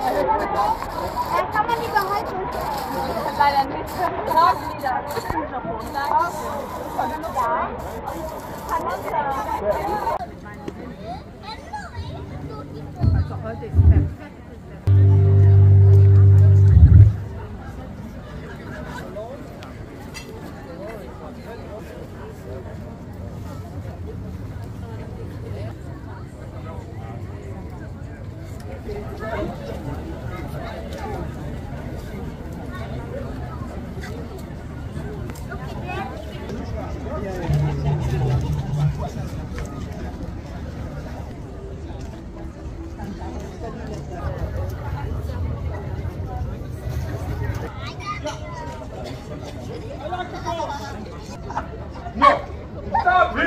Äh, kann man die behalten? Leider nicht. Morgen wieder. Also heute ist perfekt. Stop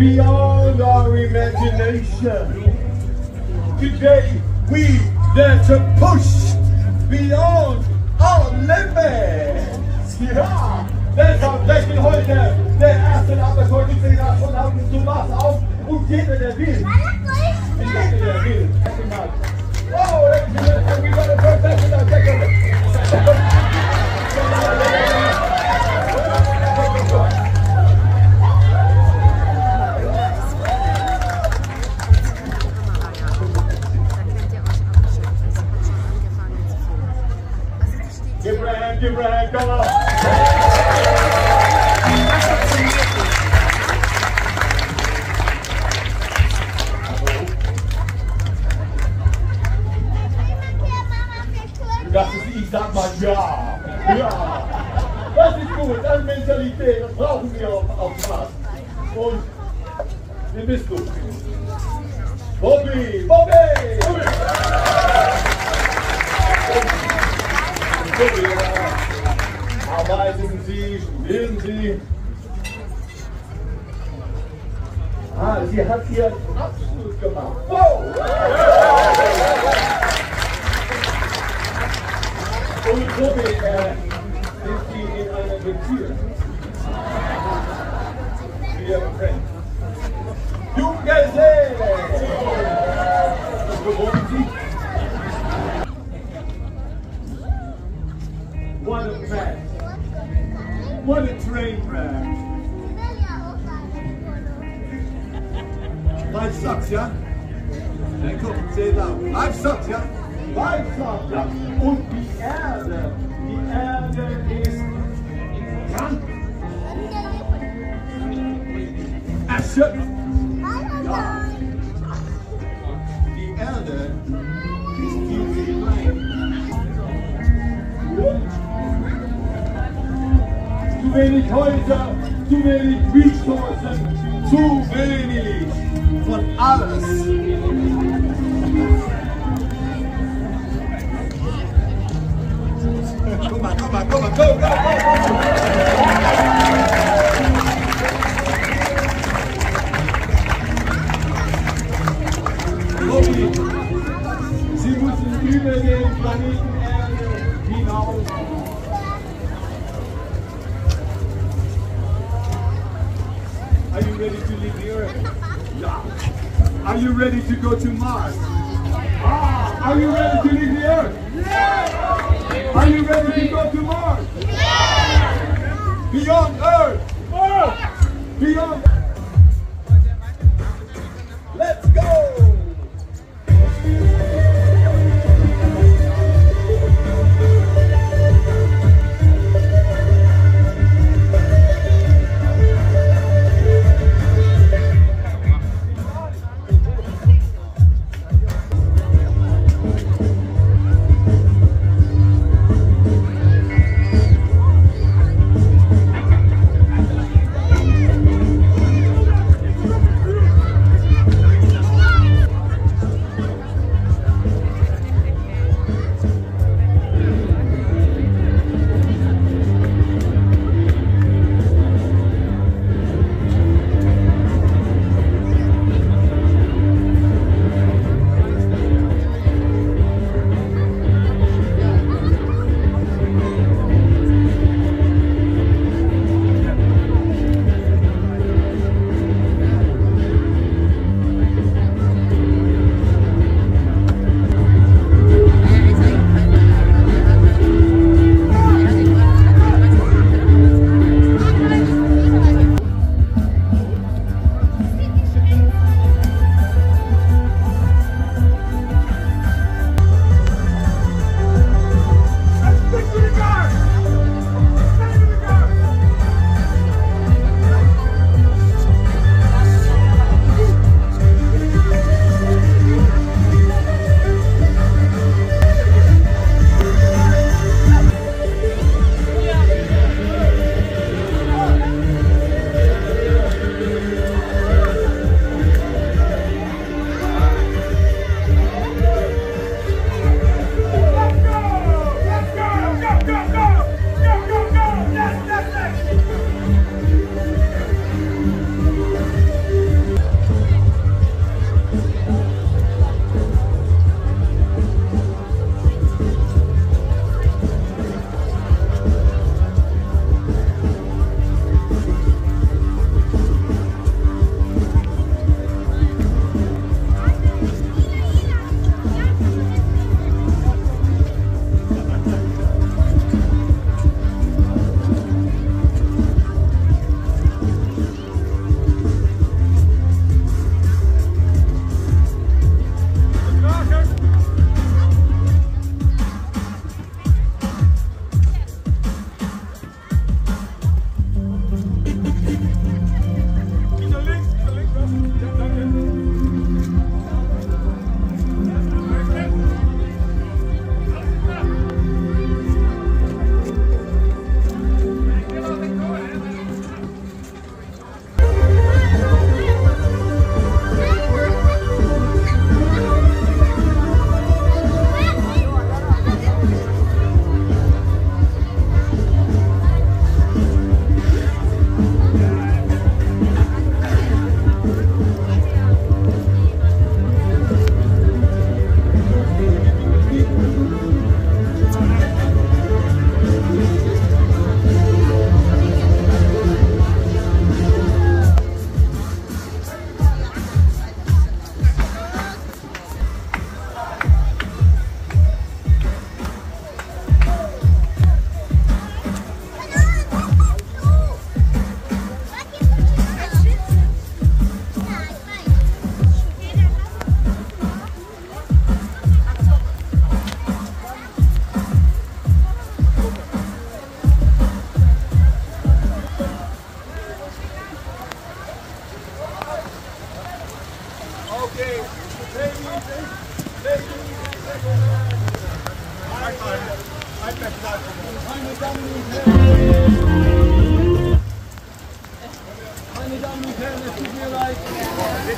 beyond our imagination. Today, we dare to push beyond our limits. Ja, deshalb brechen heute der ersten abenteuerlichen Astronauten zum Mars auf und jeder, der will, jeder, der will. Oh, ladies and gentlemen, we got a first astronaut. Take Ja, ja. Das ist gut, an Mentalität, das brauchen wir auf, auf Markt. Und wer bist du? Bobby, Bobby! Bobby! Bobby ja. Arbeiten Sie, studieren Sie. Ah, sie hat hier absolut gemacht. Wow! Und Bobby, äh, sind Sie in einer Beziehung? Dear friend. Junggeselle! Wo wohnen Sie? What a mess. What a train wreck. Life sucks? Dann guck, zähl laut. Life sucks, ja? Ja? Und die Erde, die Erde ist krank, erschöpft. Ja. Die Erde ist zu klein. Zu wenig Häuser, zu wenig Ressourcen, zu wenig von alles. Guck mal, guck mal, guck mal, go, go, go, hinaus. Are you ready to leave the Earth? Yeah. Are you ready to go to Mars? Ah, are you ready to leave the Earth? Yeah. Are you ready to go to Mars? Yeah. Beyond Earth. Earth. Beyond.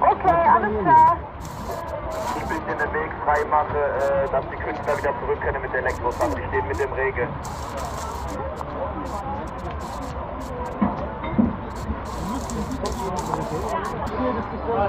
Okay, alles klar. Ich bin den Weg frei mache, äh, dass die Künstler wieder zurück können mit Elektrosand. Die stehen mit dem Regen. Ja,